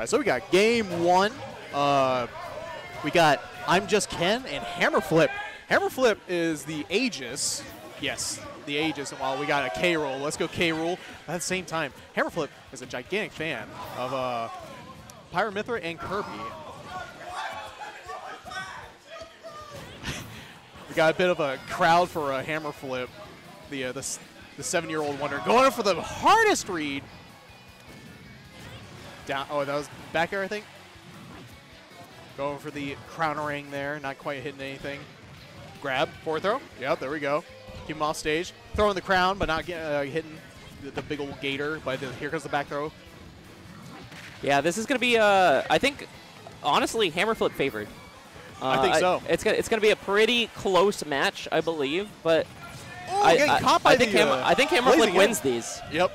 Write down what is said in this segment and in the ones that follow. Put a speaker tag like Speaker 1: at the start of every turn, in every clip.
Speaker 1: right, so we got game one. Uh, we got I'm Just Ken and Hammerflip. Hammer Flip is the Aegis. Yes, the Aegis. And while we got a K. Rool, let's go K. Rool. At the same time, Hammerflip is a gigantic fan of uh, Pyramithra and Kirby. we got a bit of a crowd for a Hammerflip. The uh, the, the seven-year-old wonder going for the hardest read. Down. Oh, that was back air, I think. Going for the crown ring there, not quite hitting anything. Grab, forward throw. Yep, there we go. Keep him off stage. Throwing the crown, but not get, uh, hitting the, the big old gator. But the, here comes the back throw.
Speaker 2: Yeah, this is going to be, uh, I think, honestly, Hammerflip favored. Uh,
Speaker 1: I think so.
Speaker 2: It's gonna, it's going to be a pretty close match, I believe, but
Speaker 1: Oh,
Speaker 2: I, I, I think
Speaker 1: the,
Speaker 2: Hammer,
Speaker 1: uh,
Speaker 2: I think
Speaker 1: Hammerflip
Speaker 2: wins
Speaker 1: in.
Speaker 2: these.
Speaker 1: Yep.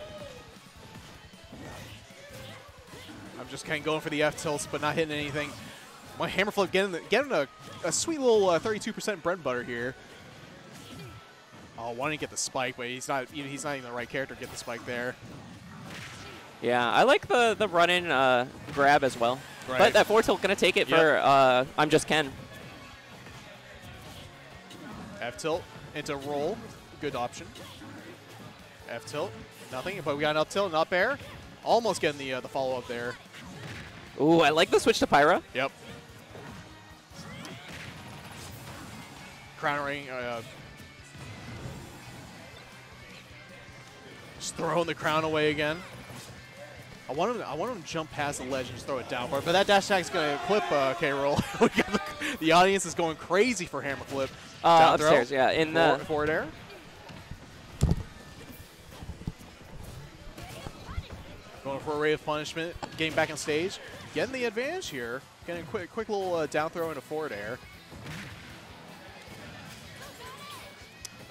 Speaker 1: I'm just kind of going for the F tilts, but not hitting anything. My Hammerflip getting the, getting a, a sweet little uh, 32% bread butter here. Oh, wanting to get the spike, but he's not. He's not even the right character to get the spike there.
Speaker 2: Yeah, I like the, the run-in uh, grab as well.
Speaker 1: Right.
Speaker 2: But that four tilt going to take it
Speaker 1: Yep.
Speaker 2: for uh, I'm Just Ken.
Speaker 1: F tilt into roll, good option. F tilt, nothing, but we got an up tilt and up air. Almost getting the uh, the follow up there.
Speaker 2: Ooh, I like the switch to Pyra.
Speaker 1: Yep. Crown ring. Uh, just throwing the crown away again. I want him. I want him to jump past the ledge and just throw it down for it. But that dash attack is going to clip uh, K. Rool. The, the audience is going crazy for Hammerflip.
Speaker 2: Uh,
Speaker 1: Down throw.
Speaker 2: upstairs, yeah. In the
Speaker 1: forward air. Ray of punishment, getting back on stage, getting the advantage here, getting a quick, quick little uh, down throw into forward air.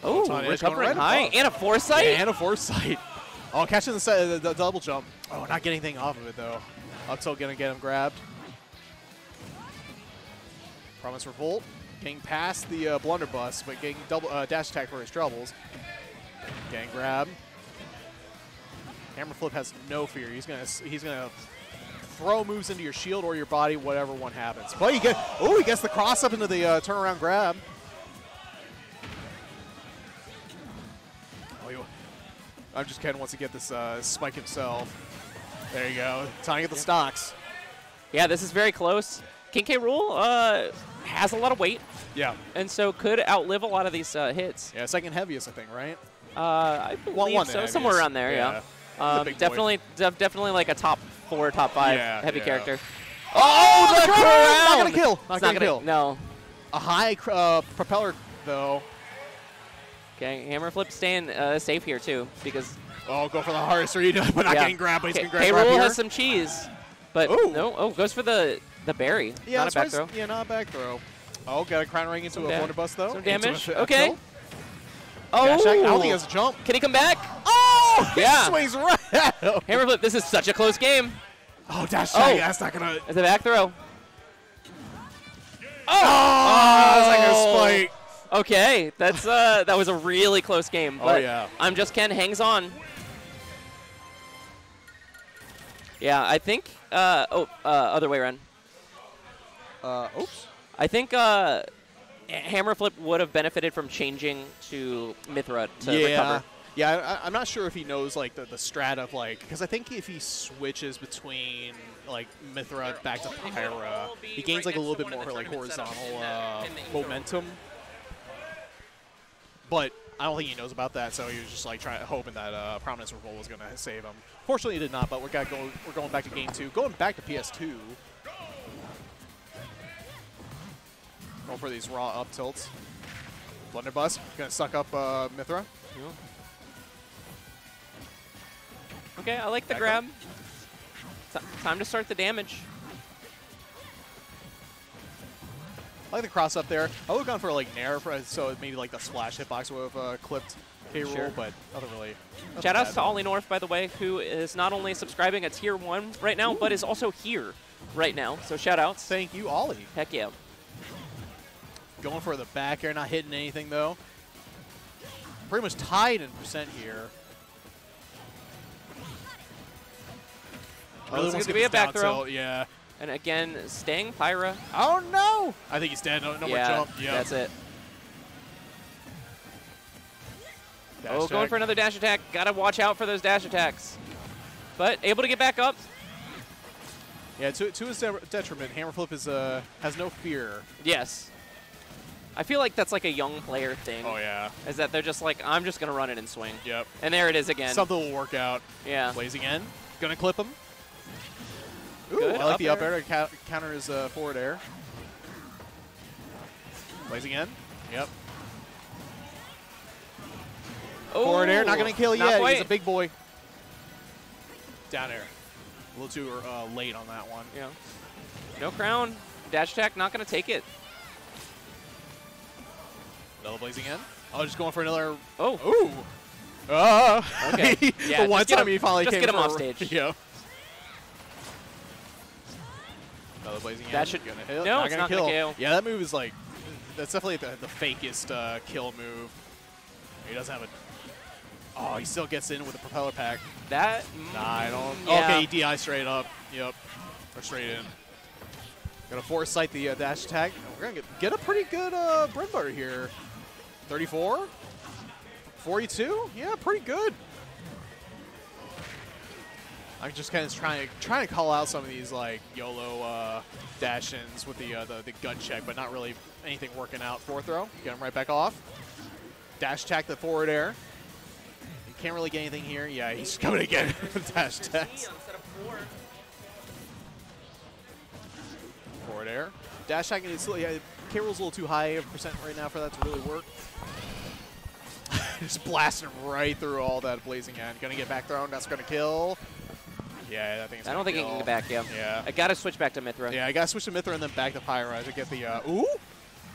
Speaker 2: oh,
Speaker 1: it's on edge, going
Speaker 2: recovering high
Speaker 1: above.
Speaker 2: and a foresight.
Speaker 1: and a foresight. Oh, catching the, se- the, the double jump. Oh, not getting anything off of it though. Up tilt gonna get him grabbed. Prominence Revolt, getting past the uh, blunderbuss, but getting double uh, dash attack for his troubles. Getting grab. Hammerflip has no fear. He's gonna he's gonna throw moves into your shield or your body, whatever one happens. But you get oh, he gets the cross up into the uh, turnaround grab. Oh, you- I'm just Ken wants to get this uh, spike himself. There you go. Time to get the stocks.
Speaker 2: Yeah, this is very close. King K. Rool uh, has a lot of weight,
Speaker 1: Yeah.
Speaker 2: and so could outlive a lot of these uh, hits.
Speaker 1: Yeah, second heaviest, I think, right?
Speaker 2: Uh, I believe
Speaker 1: One- one
Speaker 2: so, somewhere around there. Yeah,
Speaker 1: The
Speaker 2: Um, definitely, def- definitely like a top four, top five
Speaker 1: Yeah,
Speaker 2: heavy
Speaker 1: yeah.
Speaker 2: character.
Speaker 1: Oh,
Speaker 2: the
Speaker 1: Not
Speaker 2: crown!
Speaker 1: gonna kill. Not
Speaker 2: It's
Speaker 1: gonna,
Speaker 2: not
Speaker 1: kill.
Speaker 2: gonna. No.
Speaker 1: A high cr- uh, propeller, though.
Speaker 2: Okay, Hammerflip staying uh, safe here too because
Speaker 1: Oh, go for the hardest read, but not
Speaker 2: yeah.
Speaker 1: getting grabbed. But he's
Speaker 2: K-
Speaker 1: gonna grab,
Speaker 2: K.
Speaker 1: here.
Speaker 2: has some cheese, but
Speaker 1: Ooh.
Speaker 2: no. Oh, goes for the the berry.
Speaker 1: yeah,
Speaker 2: not a back throw.
Speaker 1: Yeah, not a back throw. Oh, got a crown ring into
Speaker 2: Some
Speaker 1: a
Speaker 2: da-
Speaker 1: blunderbuss though.
Speaker 2: some damage.
Speaker 1: a- a
Speaker 2: Okay.
Speaker 1: kill.
Speaker 2: Oh,
Speaker 1: Dash attack. I don't think that's a jump.
Speaker 2: can he come back?
Speaker 1: Oh,
Speaker 2: Yeah.
Speaker 1: swings right.
Speaker 2: Hammerflip. This is such a close game.
Speaker 1: Oh, dash attack.
Speaker 2: Oh.
Speaker 1: That's not gonna.
Speaker 2: It's a back throw.
Speaker 1: Oh, that's not gonna spike.
Speaker 2: Okay, that's uh, that was a really close game.
Speaker 1: Oh,
Speaker 2: But
Speaker 1: yeah.
Speaker 2: I'm just Ken hangs on. Yeah, I think. Uh, oh, uh, other way around.
Speaker 1: Uh, oops.
Speaker 2: I think uh, Hammerflip would have benefited from changing to Mythra to
Speaker 1: yeah.
Speaker 2: recover.
Speaker 1: Yeah, I, I'm not sure if he knows like the, the strat of like because I think if he switches between like Mythra back to Pyra, he gains like a little bit more like horizontal uh, momentum. But I don't think he knows about that, so he was just like trying hoping that uh, Prominence Revolt was going to save him. Fortunately, it did not. But we're got go, we're going back to game two, going back to PS2. Going for these raw up tilts. Blunderbuss gonna suck up uh, Mythra.
Speaker 2: Okay, I like the
Speaker 1: Back
Speaker 2: grab. Time to start the damage.
Speaker 1: I like the cross up there. I would have gone for like Nair, for, so maybe like the splash hitbox would have uh, clipped K. Rool,
Speaker 2: Sure.
Speaker 1: but nothing really. nothing
Speaker 2: Shout outs to Ollie North, by the way, who is not only subscribing at tier one right now, but is also here right now. So shout outs.
Speaker 1: Thank you, Ollie.
Speaker 2: Heck yeah.
Speaker 1: Going for the back air, not hitting anything though. Pretty much tied in percent here. Really wants to
Speaker 2: gonna be a back throw.
Speaker 1: tilt, Yeah.
Speaker 2: And again, staying Pyra.
Speaker 1: Oh no! I think he's dead. No, no
Speaker 2: yeah,
Speaker 1: more jump. Yeah.
Speaker 2: that's it.
Speaker 1: Dash
Speaker 2: oh, going for another dash attack. Gotta watch out for those dash attacks. But able to get back up.
Speaker 1: Yeah, to, to his de- detriment, Hammerflip is uh has no fear.
Speaker 2: Yes. I feel like that's like a young player thing.
Speaker 1: Oh yeah.
Speaker 2: Is that they're just like, I'm just gonna run it and swing.
Speaker 1: Yep.
Speaker 2: And there it is again.
Speaker 1: Something will work out.
Speaker 2: yeah.
Speaker 1: Blaze again. Gonna clip him. Ooh,
Speaker 2: Good,
Speaker 1: I like
Speaker 2: up
Speaker 1: the up
Speaker 2: air.
Speaker 1: air to counter his uh, forward air. Blaze again. Yep. Forward air, not gonna kill
Speaker 2: not
Speaker 1: yet.
Speaker 2: quite.
Speaker 1: He's a big boy. Down air. A little too uh, late on that one.
Speaker 2: Yeah. No crown. Dash attack, not gonna take it.
Speaker 1: Double blaze again. Oh, just going for another.
Speaker 2: Oh.
Speaker 1: Ooh. Uh,
Speaker 2: Okay. Yeah,
Speaker 1: the one
Speaker 2: just get
Speaker 1: time
Speaker 2: him-
Speaker 1: he finally
Speaker 2: just
Speaker 1: came
Speaker 2: get him off stage.
Speaker 1: yeah. Another blazing
Speaker 2: That should-
Speaker 1: gonna hit.
Speaker 2: no,
Speaker 1: not
Speaker 2: it's
Speaker 1: gonna
Speaker 2: not
Speaker 1: kill.
Speaker 2: gonna KO.
Speaker 1: Yeah, that move is like that's definitely the, the fakest uh, kill move. He doesn't have a. Oh, he still gets in with a propeller pack.
Speaker 2: That.
Speaker 1: Nah, I don't.
Speaker 2: Yeah.
Speaker 1: Okay, he DI straight up. Yep, or straight in. Gonna foresight the uh, dash attack. We're gonna get, get a pretty good uh, bread butter here. 34, 42. Yeah, pretty good. I'm just kind of trying to trying to call out some of these like YOLO uh, dash-ins with the, uh, the the gun check, but not really anything working out. Fourth throw, get him right back off. Dash attack the forward air. You can't really get anything here. Yeah, he's coming again. dash attacks. Forward air. Dash attack is yeah, K. Rool's a little too high of percent right now for that to really work. Just blasting right through all that blazing end. Gonna get back thrown. That's gonna kill. Yeah, I think it's
Speaker 2: I don't think he can
Speaker 1: kill.
Speaker 2: get back, yeah.
Speaker 1: Yeah.
Speaker 2: I gotta switch back to Mythra.
Speaker 1: Yeah, I gotta switch to Mythra and then back to Pyra to get the uh, ooh,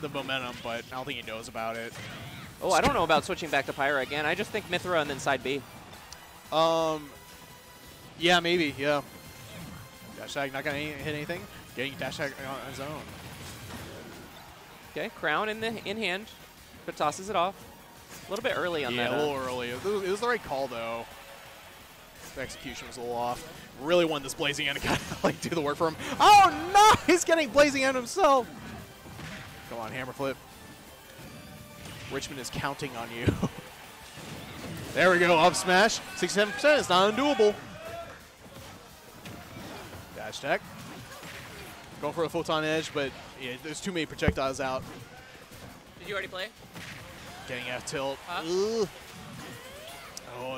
Speaker 1: the momentum, but I don't think he knows about it.
Speaker 2: Oh, I don't know about switching back to Pyra again. I just think Mythra and then side B.
Speaker 1: Um, yeah, maybe, yeah. Dash tag not gonna hit anything. Getting dash tag on his own.
Speaker 2: Okay, crown in the in hand, but tosses it off. A little bit early on
Speaker 1: Yeah,
Speaker 2: that.
Speaker 1: a
Speaker 2: uh,
Speaker 1: little early. It was, it was the right call though. Execution was a little off. Really wanted this blazing end to kind of like do the work for him. Oh no, he's getting blazing end himself. Come on, Hammerflip. Richmond is counting on you. there we go, up smash. 67%, it's not undoable. Dash tech. Going for a photon edge, but yeah, there's too many projectiles out.
Speaker 2: Did you already play?
Speaker 1: Getting F tilt.
Speaker 2: Huh?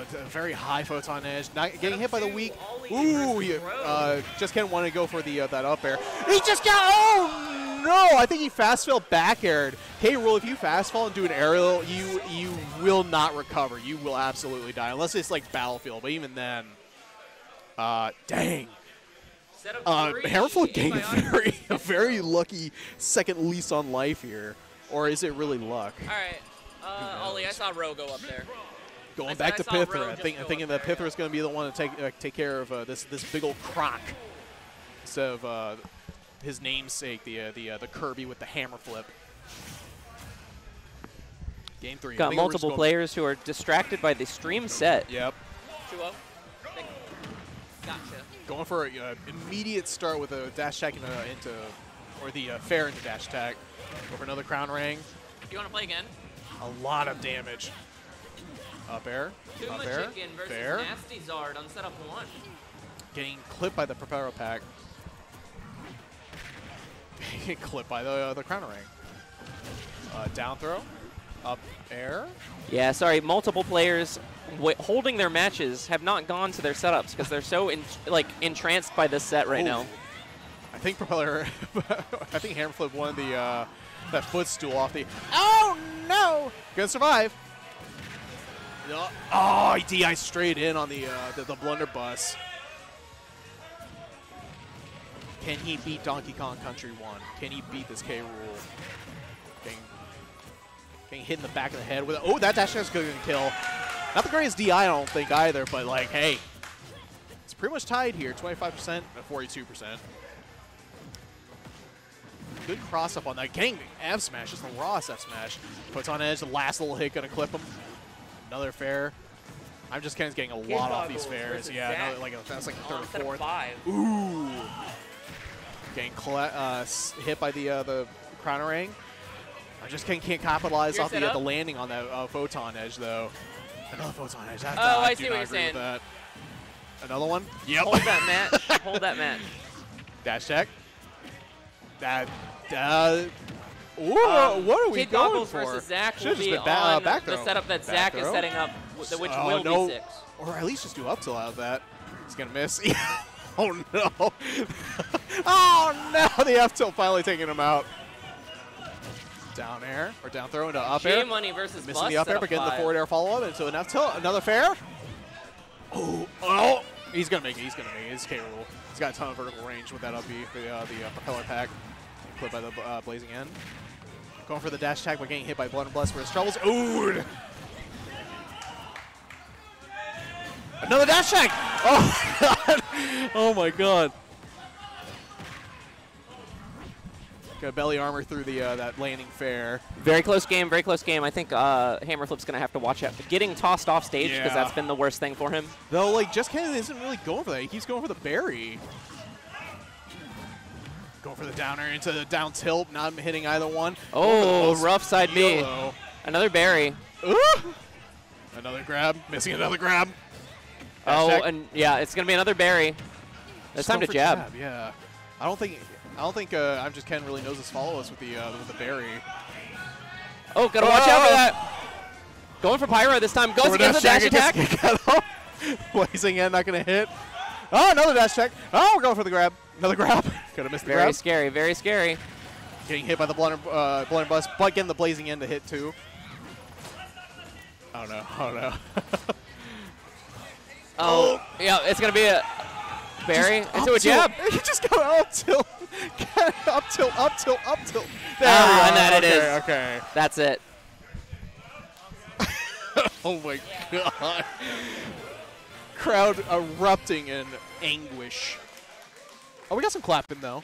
Speaker 1: It's a very high photon edge. Not getting hit by the weak. Ooh, he, uh, just can't want to go for the uh, that up air. He just got. Oh no! I think he fast fell back aired. Hey, rule if you fast fall and do an aerial, you you will not recover. You will absolutely die unless it's like battlefield. But even then, uh, dang. Uh,
Speaker 2: three,
Speaker 1: Hammerflip getting very a very lucky second lease on life here, or is it really luck?
Speaker 2: All right. Uh, Ollie, I saw Ro go up there.
Speaker 1: Going
Speaker 2: I
Speaker 1: back
Speaker 2: I
Speaker 1: to
Speaker 2: saw Ro
Speaker 1: Pithra,
Speaker 2: just
Speaker 1: think,
Speaker 2: go
Speaker 1: thinking that
Speaker 2: there,
Speaker 1: Pithra is going to be the one to take uh, take care of uh, this this big old croc instead of uh, his namesake, the uh, the uh, the Kirby with the hammer flip. Game three.
Speaker 2: Got
Speaker 1: think we're just
Speaker 2: multiple players who are distracted by the stream set.
Speaker 1: Yep.
Speaker 2: 2-0. Gotcha.
Speaker 1: Going for an uh, immediate start with a dash attack into, into or the uh, fair into dash attack. Go for another crown ring.
Speaker 2: Do you want to play again?
Speaker 1: A lot of damage. Up air. Up air. Fair.
Speaker 2: Nasty Zard on setup one.
Speaker 1: Getting clipped by the propeller pack. Getting clipped by the, uh, the crown ring. Uh, down throw. Up air.
Speaker 2: Yeah, sorry. Multiple players w- holding their matches have not gone to their setups because they're so in, like entranced by this set right
Speaker 1: Ooh.
Speaker 2: now.
Speaker 1: I think propeller. I think Hammerflip won the uh, that footstool off the. Oh no! Gonna survive. Oh, he DI straight in on the uh, the, the blunderbuss. Can he beat Donkey Kong Country 1? Can he beat this K. Rool? Getting, getting hit in the back of the head with it. Oh, that dash is going to kill. Not the greatest DI, I don't think either, but like, hey, it's pretty much tied here 25% and 42%. Good cross up on that. Getting F smash, just the raw F smash. Puts on edge, the last little hit gonna clip him. Another fair. I'm just Ken's getting a
Speaker 2: Kid
Speaker 1: lot off these
Speaker 2: Boggles
Speaker 1: fairs. Yeah,
Speaker 2: Zach.
Speaker 1: no, like a, that's like a
Speaker 2: Oh,
Speaker 1: third
Speaker 2: instead
Speaker 1: or
Speaker 2: of
Speaker 1: fourth.
Speaker 2: five.
Speaker 1: Ooh. Getting uh, hit by the uh, the crown ring. I just can't, can't capitalize
Speaker 2: You're
Speaker 1: off the, uh, the landing on that uh, photon edge though. Another photon edge. That,
Speaker 2: Oh,
Speaker 1: I,
Speaker 2: I
Speaker 1: do
Speaker 2: see
Speaker 1: not
Speaker 2: what you're
Speaker 1: agree
Speaker 2: saying.
Speaker 1: With that. Another one. Yep.
Speaker 2: Hold that match. Hold that match.
Speaker 1: Dash check. That. Uh, ooh,
Speaker 2: Um,
Speaker 1: what are we
Speaker 2: Kid
Speaker 1: going
Speaker 2: Goggles
Speaker 1: for?
Speaker 2: versus Zach
Speaker 1: Should've
Speaker 2: will be
Speaker 1: ba- uh, back
Speaker 2: the setup that
Speaker 1: Back
Speaker 2: Zach is setting up, which
Speaker 1: Oh,
Speaker 2: will
Speaker 1: no.
Speaker 2: be six.
Speaker 1: Or at least just do up till out of that. He's gonna miss. oh no! oh no! The F tilt finally taking him out. Down air or down throw into up air.
Speaker 2: Money versus
Speaker 1: Missing the up air, but getting the forward air follow up into an F tilt. Another fair. Oh, oh! He's gonna make it. He's gonna make it. It's K. Rool. He's got a ton of vertical range with that up B, the uh, the uh, propeller pack, put by the uh, blazing end. Going for the dash tag, but getting hit by Blunderbuss for his troubles. Ooh! Another dash tag! Oh god! Oh my god! Got belly armor through the uh, that landing fair.
Speaker 2: Very close game, very close game. I think uh, Hammerflip's going to have to watch out. Getting tossed off stage because
Speaker 1: Yeah.
Speaker 2: that's been the worst thing for him.
Speaker 1: Though, like, Just Cannon isn't really going for that. He keeps going for the berry. Going for the downer into the down tilt, not hitting either one.
Speaker 2: Oh, rough side B. Another berry.
Speaker 1: Ooh. Another grab, missing another grab.
Speaker 2: Oh,
Speaker 1: Hashtag-
Speaker 2: and yeah, it's going to be another berry. It's time to
Speaker 1: for
Speaker 2: jab.
Speaker 1: Yeah, I don't think I don't think uh, I'm just Ken really knows his follow us with the uh, with the berry.
Speaker 2: Oh, got to watch out for
Speaker 1: Oh.
Speaker 2: that. Going for Pyra this time. Goes against the dash attack.
Speaker 1: it gets kicked out. Blazing end, not gonna hit. Oh, another dash check. Oh, we're going for the grab. Another grab. Could have missed the
Speaker 2: Very
Speaker 1: grab.
Speaker 2: scary, very scary.
Speaker 1: Getting hit by the blunder, uh, blunder bus, but getting the blazing end to hit too. Oh no! Oh no!
Speaker 2: Oh, yeah, it's going to be a
Speaker 1: Just
Speaker 2: into a jab.
Speaker 1: He just got up tilt, up tilt, up tilt, up tilt. There
Speaker 2: Ah, and that it
Speaker 1: okay,
Speaker 2: is.
Speaker 1: Okay.
Speaker 2: That's it.
Speaker 1: Oh my god. Crowd erupting in anguish. Oh, we got some clapping though.